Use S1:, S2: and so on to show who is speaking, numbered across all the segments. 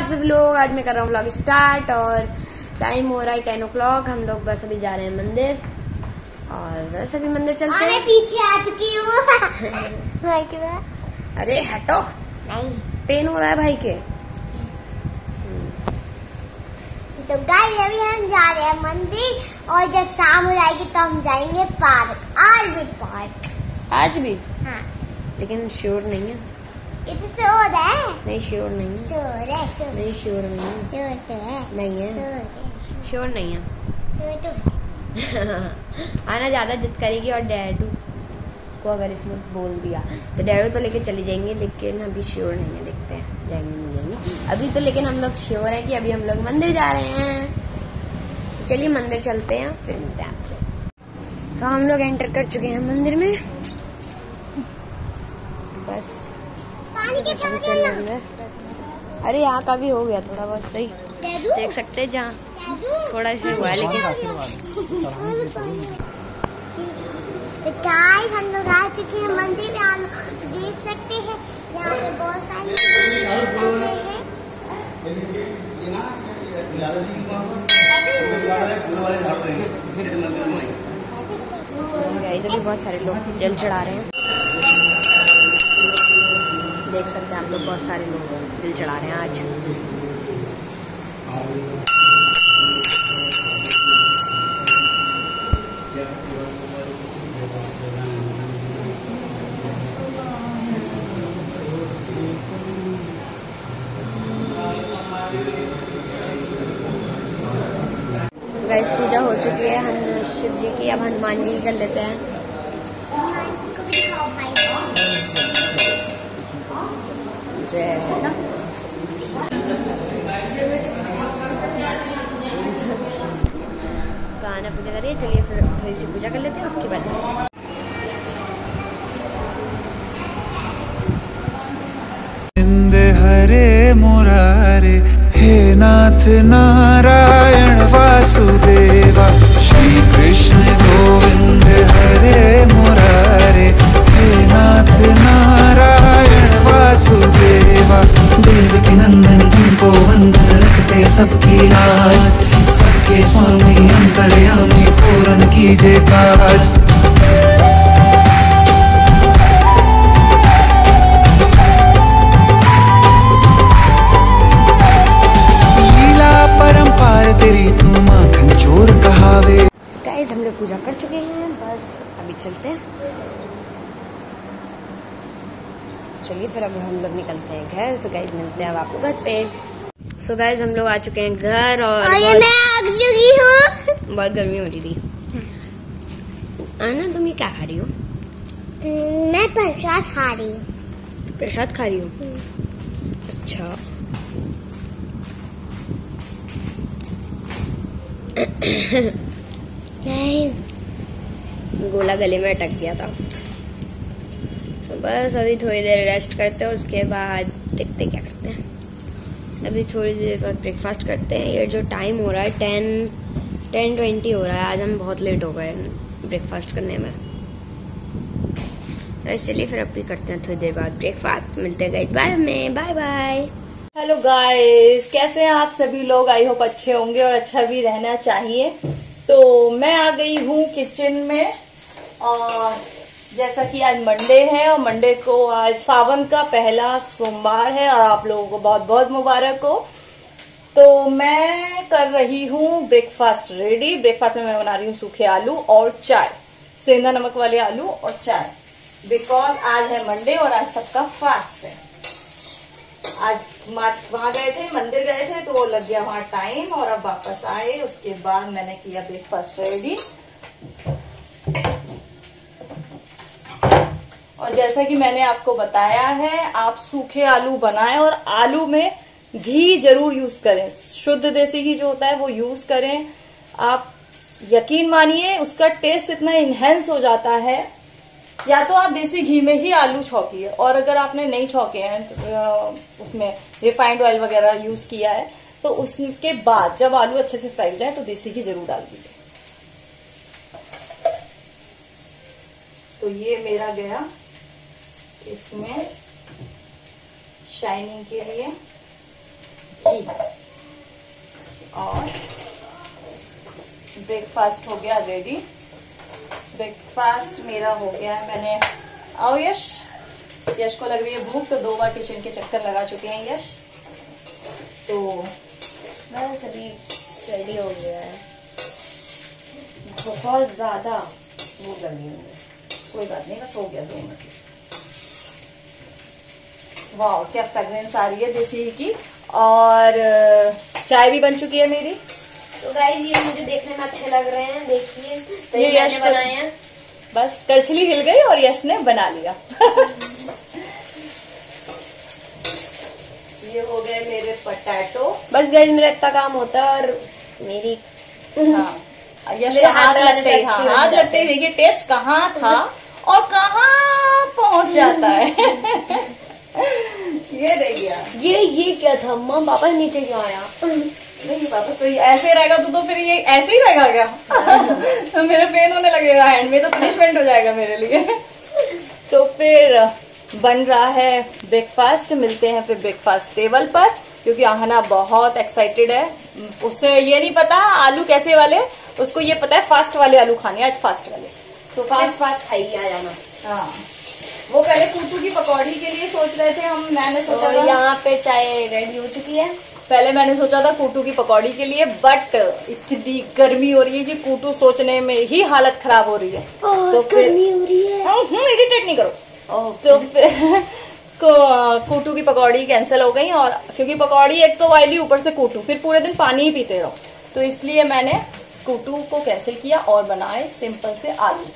S1: आप सब लोग आज मैं कर रहा हूँ ब्लॉग स्टार्ट और टाइम हो रहा है टेन ओ हम लोग बस अभी जा रहे हैं मंदिर और बस अभी मंदिर चलते हैं।
S2: पीछे आ चुकी हूँ। भाई के
S1: अरे हटो।
S2: नहीं।
S1: पेन हो रहा है भाई के।
S2: तो गाइस अभी हम जा रहे हैं मंदिर और जब शाम हो जाएगी तो हम जाएँगे पार्क आज भी पार्क।
S1: आज भी?
S2: हाँ।
S1: लेकिन श्योर नहीं है।
S2: है
S1: नहीं श्योर नहीं है।
S2: शोर है शोर
S1: नहीं श्योर नहीं है।
S2: शोर तो है।
S1: नहीं है श्योर नहीं है।
S2: तो
S1: आना ज़्यादा जिद करेगी और डैडू को अगर इसने बोल दिया। तो डैडू तो लेके चली जाएँगे लेकिन अभी श्योर नहीं है। देखते हैं जाएँगे नहीं जाएँगे। अभी तो लेकिन हम लोग श्योर है कि अभी हम लोग मंदिर जा रहे हैं। तो चलिए मंदिर चलते हैं फिर मिलते हैं आपसे। तो हम लोग एंटर कर चुके हैं मंदिर में। बस। चल रहे हैं। अंदर अरे यहाँ का भी हो गया थोड़ा बहुत सही। देख सकते हैं जहाँ। थोड़ा सा हुआ है लेकिन
S2: तो गाइस हम लोग आ चुके हैं मंदिर में। आप देख सकते हैं यहाँ पे बहुत सारी हैं।
S1: गाइस अभी बहुत सारे लोग जल चढ़ा रहे हैं। देख सकते हैं आप लोग, बहुत सारे लोग दिल चढ़ा रहे हैं आज। गाइस पूजा हो चुकी है, हम शिव जी की, अब हनुमान जी की कर लेते हैं
S2: हनुमान जी को भी खाओ भाई
S1: जय तो है चलिए फिर थोड़ी सी पूजा कर लेते हैं, उसके बाद।
S3: हरे मुरारे, हे नाथ नारायण
S1: बस अभी चलते हैं चलिए फिर अब हम लोग निकलते हैं घर। तो गाइस मिलते हैं अब आपको घर पे। सो गाइस हम लोग आ चुके हैं घर और
S2: और
S1: बहुत,
S2: मैं हूँ।
S1: गर्मी हो रही थी। आना तुम ये क्या खा रही हो?
S2: मैं प्रसाद खा रही हूँ।
S1: प्रसाद खा रही हूँ? अच्छा।
S2: नहीं।
S1: गोला गले में अटक गया था। तो बस अभी थोड़ी देर रेस्ट करते हैं, उसके बाद देखते क्या करते हैं। अभी थोड़ी देर बाद ब्रेकफास्ट करते हैं। ये जो टाइम हो रहा है टेन टेन ट्वेंटी हो रहा है। आज हम बहुत लेट हो गए ब्रेकफास्ट करने में। तो चलिए फिर अभी करते हैं थोड़ी देर बाद ब्रेकफास्ट मिलते गाइस बाय में। बाय बाय
S4: हेलो गाइस कैसे हैं आप सभी लोग? आई होप अच्छे होंगे और अच्छा भी रहना चाहिए। तो मैं आ गई हूँ किचन में। और जैसा कि आज मंडे है और मंडे को आज सावन का पहला सोमवार है और आप लोगों को बहुत बहुत मुबारक हो। तो मैं कर रही हूँ ब्रेकफास्ट रेडी ब्रेकफास्ट में मैं बना रही हूँ सूखे आलू और चाय। सेंधा नमक वाले आलू और चाय। बिकॉज़ आज है मंडे और आज सबका फास्ट है। आज वहाँ गए थे, मंदिर गए थे तो वो लग गया वहाँ टाइम और अब वापस आए। उसके बाद मैंने किया ब्रेकफास्ट रेडी और जैसा कि मैंने आपको बताया है आप सूखे आलू बनाएँ और आलू में घी ज़रूर यूज़ करें। शुद्ध देसी घी जो होता है वो यूज़ करें। आप यकीन मानिए उसका टेस्ट इतना इनहेंस हो जाता है। या तो आप देसी घी में ही आलू छौकिए और अगर आपने नहीं छौके हैं तो, उसमें रिफाइंड ऑयल वगैरह यूज़ किया है तो उसके बाद जब आलू अच्छे से फ्राई जाए तो देसी घी ज़रूर डाल दीजिए। तो ये मेरा गया। इसमें शाइनिंग के लिए घी और ब्रेकफास्ट हो गया रेडी ब्रेकफास्ट मेरा हो गया है। मैंने, आओ यश। यश को लग रही है भूख तो दो बार किचन के चक्कर लगा चुके हैं यश। तो
S1: बस सभी रेडी हो गया है। बहुत ज़्यादा भूख लगी मुझे
S4: कोई बात नहीं, बस हो गया दो मिनट। वाह क्या फ्रेग्रेंस आ रही है देसी घी की? और चाय भी बन चुकी है मेरी।
S1: तो गाइस ये मुझे देखने में अच्छे लग रहे हैं देखिए तो
S4: ये यश
S1: मैंने बनाए हैं।
S4: बस करछली हिल गई और यश ने बना लिया। ये हो गए मेरे पटैटो
S1: बस गाइस मेरा इतना काम होता है और मेरी
S4: हाँ
S1: मेरे हाथ
S4: हाथ लगते ही हाँ हाथ लगते ही। देखिए टेस्ट कहाँ था और कहाँ पहुँच जाता है। ये रह गया।
S1: ये ये क्या था? अम्मा वापस नीचे क्यों आया?
S4: नहीं वापस तो ये ऐसे रहेगा तो तो फिर ये ऐसे ही रहेगा क्या? तो मेरे पेन होने लगेगा हैंड में तो पनिशमेंट हो जाएगा मेरे लिए। तो फिर बन रहा है ब्रेकफास्ट मिलते हैं फिर ब्रेकफास्ट टेबल पर क्योंकि आहना बहुत एक्साइटेड है। उसे ये नहीं पता आलू कैसे वाले? उसको ये पता है फास्ट वाले आलू खाने आज फास्ट वाले।
S1: तो फास्ट फास्ट खाइए आ जाना।
S4: हाँ। वो पहले कुटू की पकौड़ी के लिए सोच रहे थे हम मैंने
S1: तो
S4: सोचा था।
S1: यहाँ पे चाय रेडी हो चुकी है।
S4: पहले मैंने सोचा था कूटू की पकौड़ी के लिए बट इतनी गर्मी हो रही है कि कूटू सोचने में ही हालत खराब हो रही है। तो फिर
S1: हो रही है।
S4: इरिटेट नहीं करो। तो फिर को कूटू की पकौड़ी कैंसिल हो गई और क्योंकि पकौड़ी एक तो ऑयली ऊपर से कूटू फिर पूरे दिन पानी ही पीते रहो। तो इसलिए मैंने कूटू को कैंसिल किया और बनाए सिंपल से आलू।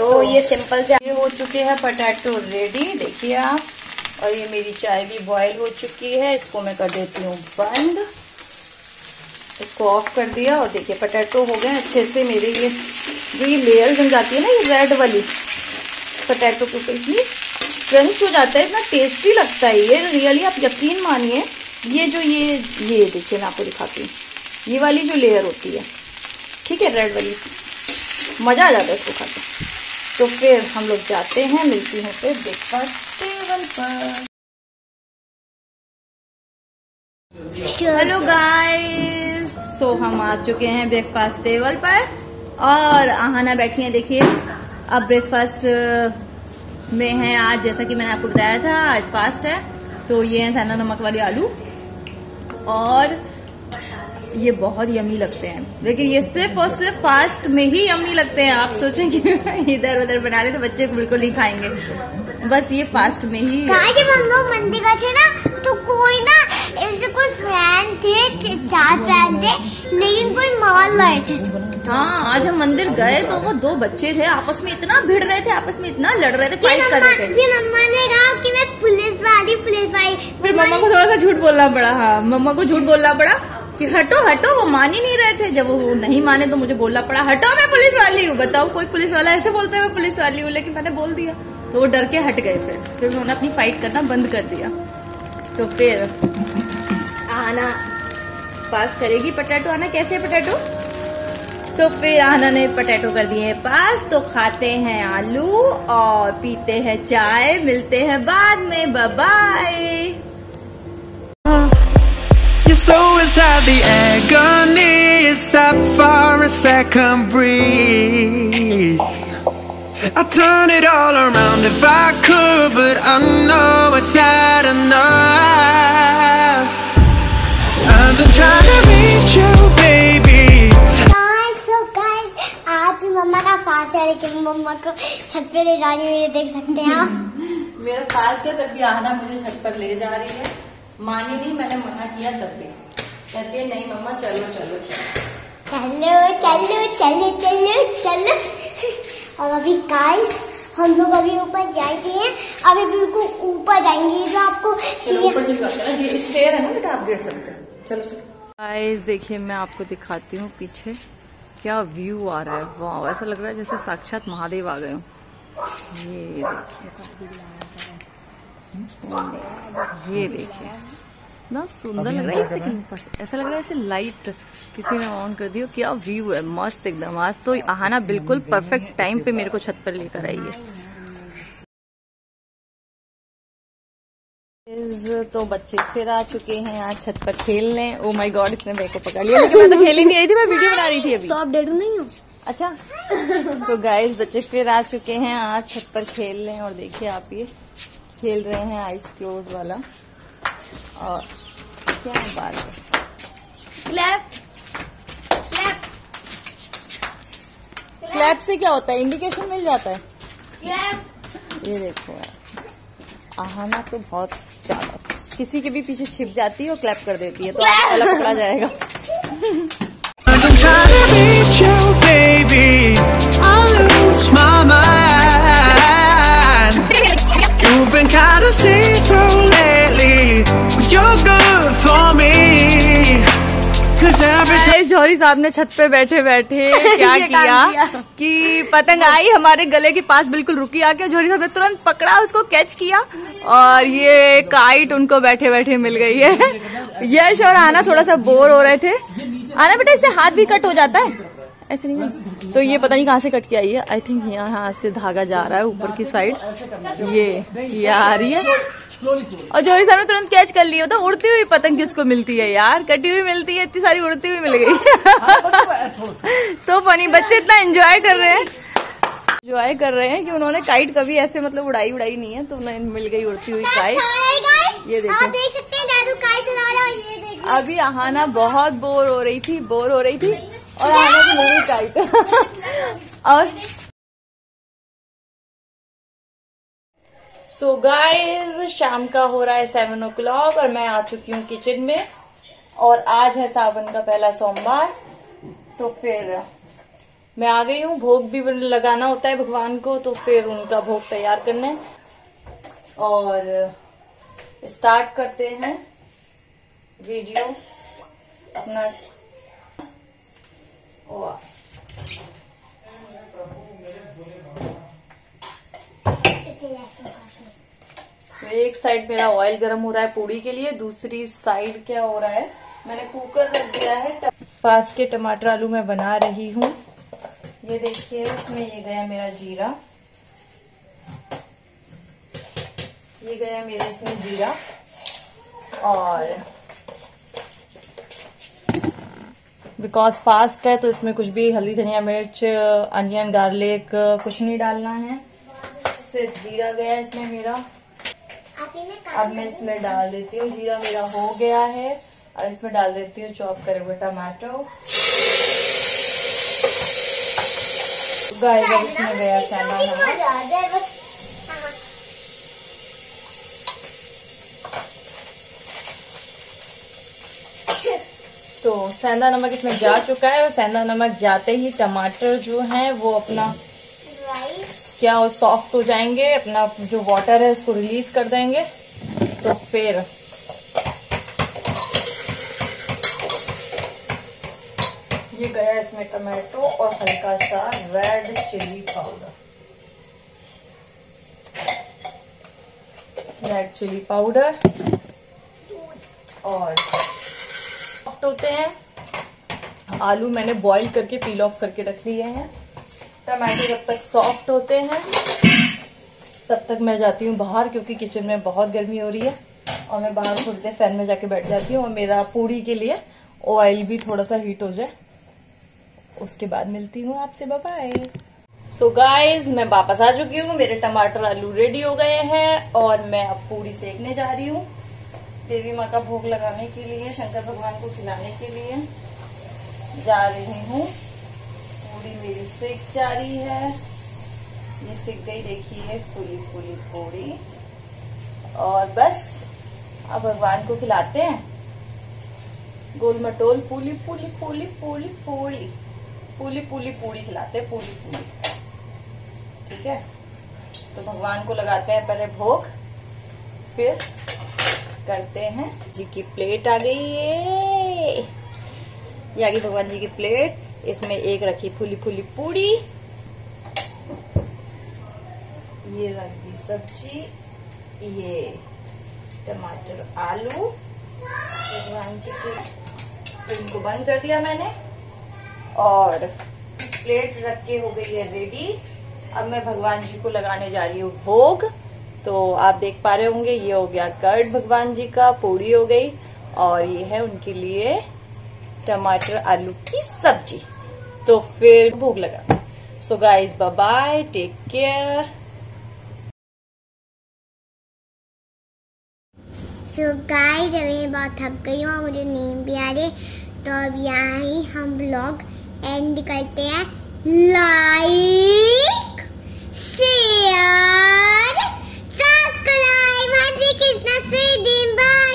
S1: तो ये सिंपल से
S4: ये हो चुके हैं पटाटो रेडी देखिए आप। और ये मेरी चाय भी बॉईल हो चुकी है इसको मैं कर देती हूँ बंद। इसको ऑफ़ कर दिया और देखिए पटाटो हो गए अच्छे से मेरे ये जो ये लेयर बन जाती है ना ये रेड वाली पटाटो के ऊपर इतनी क्रंच हो जाता है इतना टेस्टी लगता है ये। रियली आप यकीन मानिए ये जो ये ये देखिए मैं आपको दिखाती हूँ। ये वाली जो लेयर होती है ठीक है रेड वाली। मज़ा आ जाता है इसको खाते तो फिर हम लोग जाते हैं, मिलती हूँ फिर ब्रेकफास्ट टेबल पर। हेलो गाइस सो हम आ चुके हैं ब्रेकफास्ट टेबल पर और आहाना बैठी हैं, देखिए। अब ब्रेकफास्ट में है आज, जैसा कि मैंने आपको बताया था, आज फास्ट है। तो ये है सैना नमक वाले आलू और ये बहुत यमी लगते हैं। लेकिन ये सिर्फ़ और सिर्फ़ फास्ट में ही यमी लगते हैं। आप सोचें कि इधर उधर बना रहे तो बच्चे को बिल्कुल नहीं खाएँगे। बस ये फास्ट में ही
S2: जब हम लोग मंदिर गए थे ना तो कोई ना ऐसे कोई फ्रेंड थे चार फ्रेंड थे लेकिन कोई मार रहे थे।
S4: हाँ आज हम मंदिर गए तो वो दो बच्चे थे। आपस में इतना भिड़ रहे थे आपस में इतना लड़ रहे थे फाइट कर रहे थे।
S2: फिर मम्मा ने कहा कि मैं पुलिस वाली पुलिस वाली।
S4: फिर मम्मा को थोड़ा सा झूठ बोलना पड़ा। हाँ मम्मा को झूठ बोलना पड़ा। कि हटो हटो, वो मान ही नहीं रहे थे। जब वो नहीं माने तो मुझे बोलना पड़ा, हटो, मैं पुलिस वाली हूँ। बताओ, कोई पुलिस वाला ऐसे बोलता है, मैं पुलिस वाली हूँ, लेकिन मैंने बोल दिया। तो वो डर के हट गए फिर। फिर उन्होंने अपनी फाइट करना बंद कर दिया। तो फिर आना पास करेगी पटेटो आना कैसे पटेटो तो फिर आना ने पटेटो कर दिए पास। तो खाते हैं आलू और पीते हैं चाय। मिलते हैं बाद में।
S3: Bye the agony. Stop for a second, breathe. I'd turn it all around if I could, but I know it's not enough. I've been trying to reach you, baby.
S2: Guys so guys आज भी मम्मा का fast है लेकिन मम्मा को छत पे ले जा रही हूँ ये देख सकते हैं आप
S4: मेरा फास्ट है तब भी आहना मुझे छत पर ले जा रही है मानी नहीं मैंने मना किया तब भी कहती है नहीं मम्मा चलो चलो चलो।
S2: चलो चलो चलो चलो और अभी गाइस हम लोग अभी ऊपर जाएँगे। अभी बिल्कुल ऊपर जाएँगे जो आपको
S4: स्टेयर है। ना बेटा आप गिर सकते हैं। चलो चलो। गाइस देखिए मैं आपको दिखाती हूँ पीछे क्या व्यू आ रहा है। वाह ऐसा लग रहा है जैसे साक्षात महादेव आ गए हो। ये देखिए। ये देखिए। ना सुंदर लग रहा है इसे ऐसा लग रहा है ऐसे लाइट किसी ने ऑन कर दी हो। क्या व्यू है? मस्त एकदम। आज तो आहाना बिल्कुल परफेक्ट टाइम पे मेरे को छत पर लेकर आई है तो बच्चे फिर आ चुके हैं यहाँ छत पर खेलने। ओ माय गॉड इसने मेरे को पकड़ लिया। लेकिन मैं तो खेली नहीं रही थी मैं वीडियो बना रही थी अभी।
S1: तो आप डेडू नहीं हो?
S4: अच्छा। सो गाइस बच्चे फिर आ चुके हैं आज छत पर खेल रहे और देखिए आप ये खेल रहे हैं आइस क्लोज वाला। और क्या बात है?
S1: क्लैप क्लैप
S4: क्लैप से क्या होता है? इंडिकेशन मिल जाता है?
S1: क्लैप
S4: ये देखो यार। आहाना तो बहुत ज़्यादा। किसी के भी पीछे छिप जाती है और क्लैप कर देती है तो अलग पकड़ा जाएगा।
S3: time.
S4: साहब ने छत पे बैठे बैठे क्या किया
S1: किया।
S4: कि पतंग आई हमारे गले के पास बिल्कुल रुकी आके झोरी साहब ने तुरंत पकड़ा उसको कैच किया और ये काइट उनको बैठे बैठे मिल गई है यश और आना थोड़ा सा बोर हो रहे थे आना बेटा इससे हाथ भी कट हो जाता है ऐसे नहीं। तो ये पता नहीं कहाँ से कट के आई है। आई थिंक यहाँ से धागा जा रहा है ऊपर की साइड ये ये आ रही है। और जोरी साहब ने तुरंत कैच कर लिया। तो उड़ती हुई पतंग किसको मिलती है यार। कटी हुई मिलती है इतनी सारी उड़ती हुई मिल गई। सो फनी बच्चे इतना एंजॉय कर रहे हैं। एंजॉय कर रहे हैं कि उन्होंने काइट कभी ऐसे मतलब उड़ाई उड़ाई नहीं है। तो उन्हें मिल गई उड़ती हुई काइट ये देखो।
S2: आप देख सकते हैं दादू काइट चला रहा है और ये देखिए
S4: अभी आहाना बहुत बोर हो रही थी बोर हो रही थी। और आहाना की मेरी काइट और सो so गाइस शाम का हो रहा है सेवन ओ क्लॉक और मैं आ चुकी हूँ किचन में। और आज है सावन का पहला सोमवार। तो फिर मैं आ गई हूँ। भोग भी लगाना होता है भगवान को तो फिर उनका भोग तैयार करने और स्टार्ट करते हैं। वीडियो अपना तो एक साइड मेरा ऑयल गर्म हो रहा है पूड़ी के लिए, दूसरी साइड क्या हो रहा है? मैंने कुकर रख दिया है पास के टमाटर आलू मैं बना रही हूँ। ये देखिए, इसमें ये गया मेरा जीरा। ये गया मेरा इसमें जीरा। और बिकॉज़ फास्ट है तो इसमें कुछ भी हल्दी, धनिया, मिर्च, अनियन गार्लिक कुछ नहीं डालना है। सिर्फ़ जीरा गया इसमें मेरा। अब मैं इसमें डाल देती हूँ। जीरा मेरा हो गया है। अब इसमें डाल देती हूँ चॉप करे हुए टमाटो गाइस अब इसमें गया नमक तो सेंधा नमक इसमें जा चुका है और सेंधा नमक जाते ही टमाटर जो हैं वो अपना क्या वो सॉफ्ट हो जाएँगे अपना जो वाटर है उसको रिलीज़ कर देंगे तो फिर ये गया इसमें टमाटो और हल्का सा red chilli powder red chilli powder और सॉफ्ट होते हैं। आलू मैंने बॉईल करके पील ऑफ़ करके रख लिए हैं। टमाटो जब तक सॉफ्ट होते हैं, तब तक मैं जाती हूँ बाहर, क्योंकि किचन में बहुत गर्मी हो रही है। और मैं बाहर थोड़ी देर फ़ैन में जाके बैठ जाती हूँ और मेरा पूड़ी के लिए ऑयल भी थोड़ा सा हीट हो जाए। उसके बाद मिलती हूँ आपसे बाय सो गाइज़ मैं वापस आ चुकी हूँ। मेरे टमाटर आलू रेडी हो गए हैं और मैं अब पूड़ी सेकने जा रही हूँ। देवी माँ का भोग लगाने के लिए, शंकर भगवान को खिलाने के लिए जा रही हूँ। पूरी मेरी सिक जा रही है। ये सिक गई, देखिए फूली फूली पूरी। और बस, अब भगवान को खिलाते हैं। गोल मटोल पूली पूली पूली पूली पूरी पूली पूली पूरी खिलाते हैं पूली पूरी। ठीक है? तो भगवान को लगाते हैं पहले भोग, फिर करते हैं। जी की प्लेट आ गई, ये। आ गई भगवान जी की प्लेट इसमें एक रखी फूली फूली पूड़ी। ये रख सब्ज़ी। ये टमाटर, आलू। भगवान जी के इनको बंद कर दिया मैंने। और प्लेट रख के हो गई है रेडी अब मैं भगवान जी को लगाने जा रही हूँ भोग। तो आप देख पा रहे होंगे, ये हो गया कर्ड भगवान जी का, पूड़ी हो गई और ये है उनके लिए टमाटर, आलू की सब्ज़ी। तो फिर भूख लगा। So guys bye take care
S2: so guys अभी बहुत थक गई हूँ, मुझे नींद भी आ रही तो अब यहाँ ही हम ब्लॉग एंड करते हैं। Like Come on, it's not sweet, Dimba.